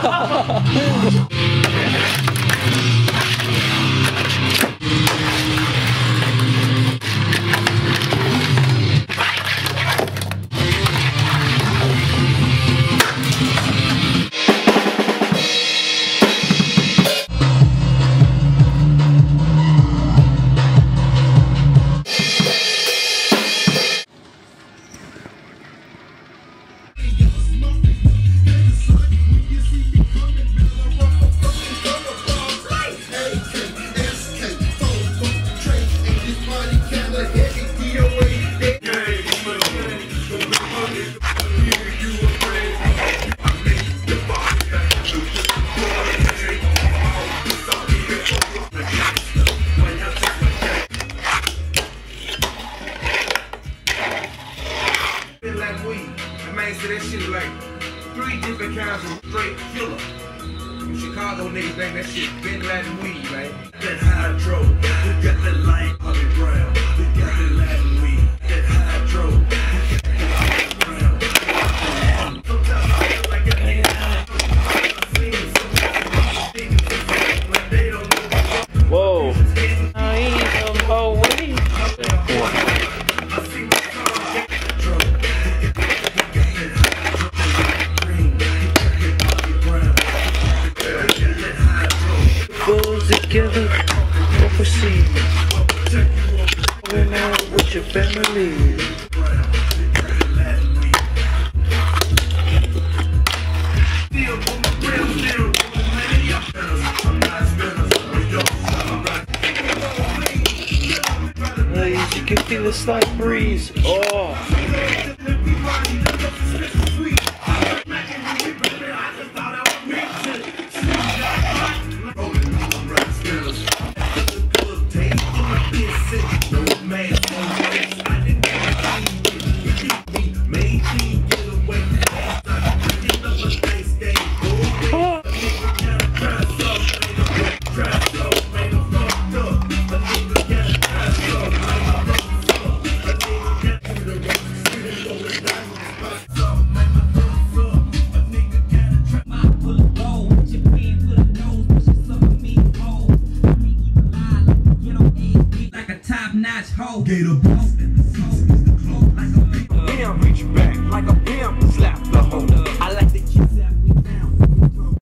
哈哈哈哈哈。Shit like weed. I might say that shit like three different kinds of straight killer. You Chicago niggas think that shit been like weed, right? that hydro. Proceed? Going out with your family. You can feel the slight breeze. Oh. Hodge hoe. Gator boss and the sauce is the cloak like a pimp. Damn, reach back like a pimp.